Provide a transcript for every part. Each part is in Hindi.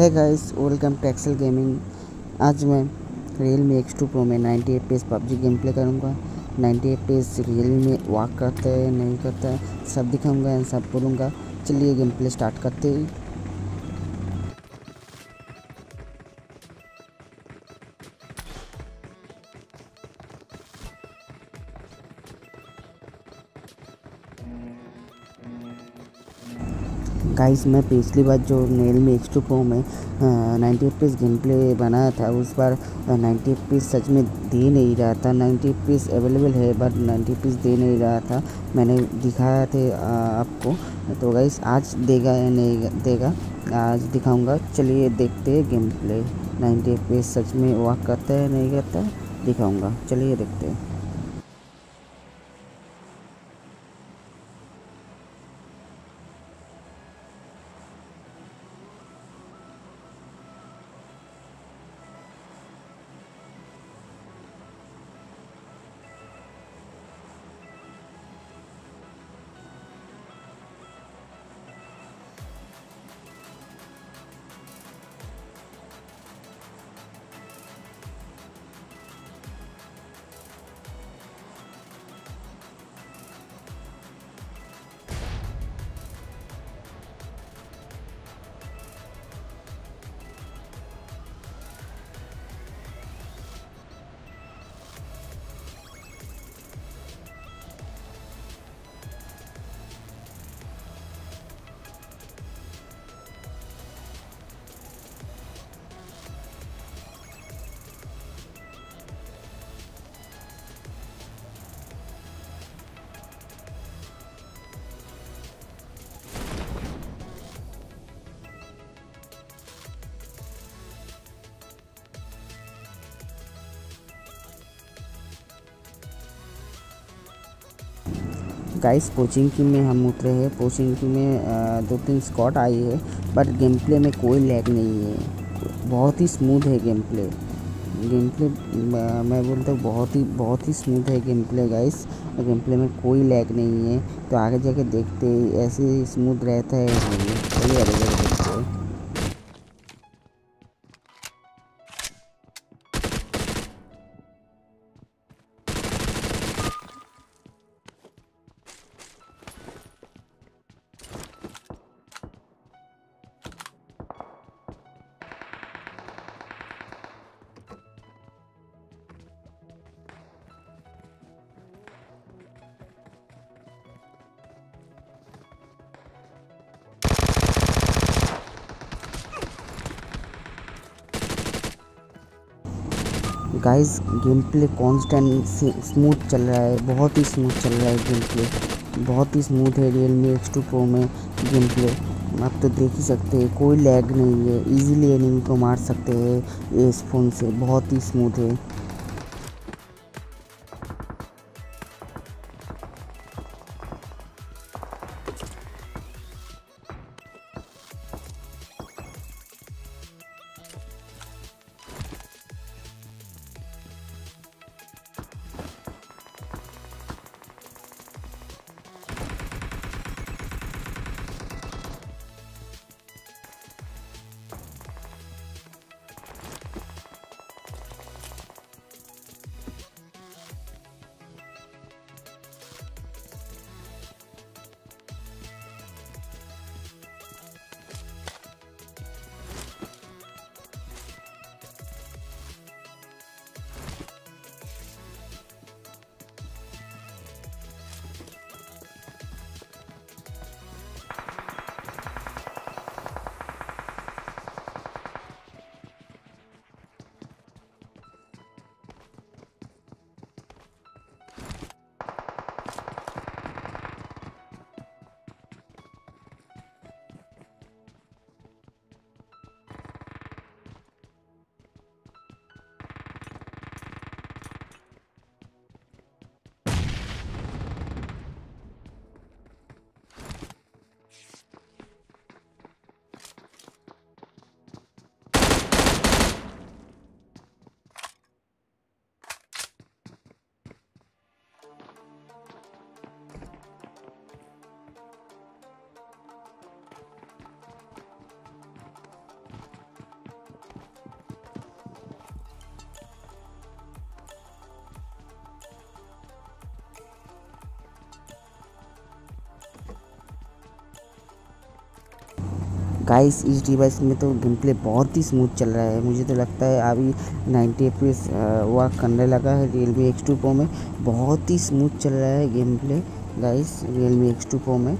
है guys welcome to Excel Gaming आज मैं Realme X two pro में ninety eight page PUBG game play करूँगा। 90 F P S Realme work करता है, नहीं करता है, सब दिखाऊँगा सब बोलूँगा। चलिए गेम प्ले स्टार्ट करते ही। गाइस मैं पिछली बार जो नेल में एक्स टू प्रो में नाइन्टी पीस गेम प्ले बनाया था, उस बार नाइन्टी पीस सच में दे नहीं रहा था। नाइन्टी पीस अवेलेबल है बट नाइन्टी पीस दे नहीं रहा था। मैंने दिखाया थे आपको। तो गाइस आज देगा या नहीं देगा, आज दिखाऊँगा। चलिए देखते हैं गेम प्ले नाइन्टी पीस सच में वर्क करता है नहीं करता दिखाऊँगा। चलिए देखते हैं। गाइस कोचिंग की में हम उतरे हैं। कोचिंग की में दो तीन स्कॉट आई है बट गेम प्ले में कोई लैग नहीं है। बहुत ही स्मूथ है गेम प्ले गेम प्ले मैं बोलता हूँ, बहुत ही बहुत ही स्मूथ है game play guys game play में कोई लैग नहीं है। तो आगे जाके देखते ऐसे स्मूथ रहता है। चलिए देखते हैं। Guys game play constant smooth चल रहा है, बहुत ही स्मूथ चल रहा है गेम प्ले बहुत ही स्मूथ है Realme X two pro में गेम प्ले आप तो देख ही सकते हैं, कोई लैग नहीं है इजीली एनिमी को मार सकते हैं इस फ़ोन से, बहुत ही स्मूथ है। गाइस इस डिवाइस में तो गेम प्ले बहुत ही स्मूथ चल रहा है। मुझे तो लगता है अभी 90 एफ़ वर्क करने लगा है Realme X two pro में। बहुत ही स्मूथ चल रहा है game play guys Realme X two Pro में।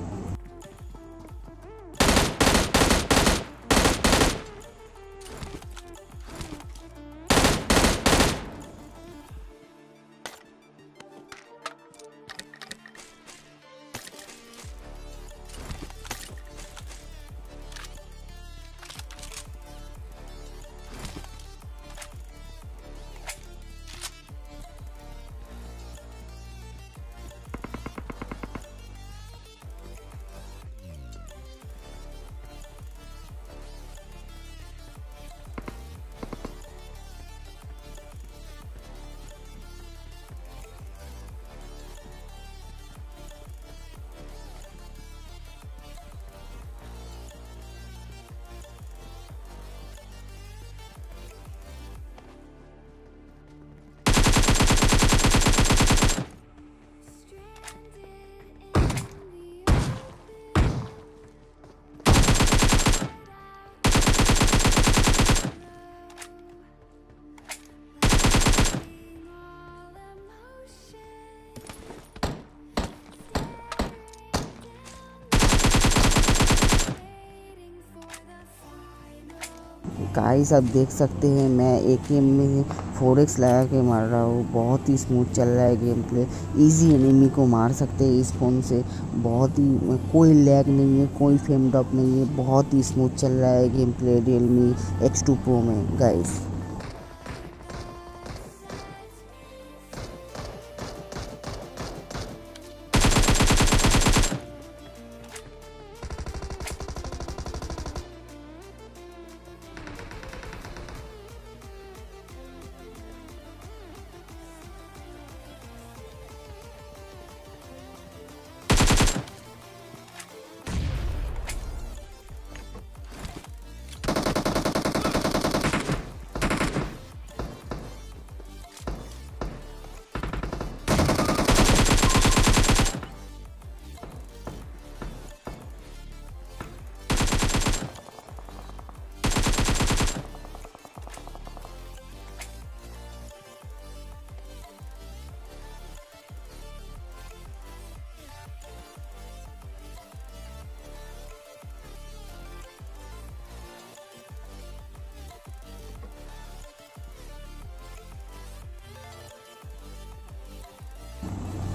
गाइस आप देख सकते हैं, मैं एक एम में फोर एक्स लगा के मार रहा हूँ। बहुत ही स्मूथ चल रहा है गेम प्ले ईजी एनिमी को मार सकते हैं इस फ़ोन से. बहुत ही, कोई लैग नहीं है, कोई फेम ड्रॉप नहीं है. बहुत ही स्मूथ चल रहा है game play Realme X two Pro में guys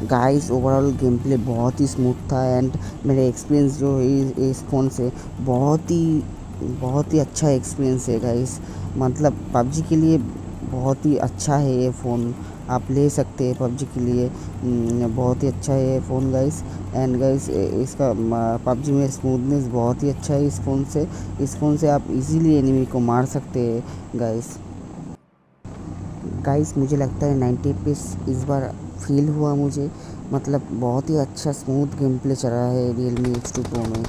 guys overall game play बहुत ही स्मूथ था एंड मेरे एक्सपीरियंस जो है इस फ़ोन से बहुत ही बहुत ही अच्छा एक्सपीरियंस है गाइस मतलब पबजी के लिए बहुत ही अच्छा है ये फ़ोन आप ले सकते हैं पबजी के लिए. बहुत ही अच्छा है ये फ़ोन गाइस एंड गाइस इसका पबजी में स्मूथनेस बहुत ही अच्छा है इस फ़ोन से. इस फ़ोन से आप इजीली एनिमी को मार सकते हैं गाइस गाइस मुझे लगता है नाइन्टी पीस इस बार फील हुआ मुझे। मतलब बहुत ही अच्छा स्मूथ गेम प्ले चला है Realme X two pro में।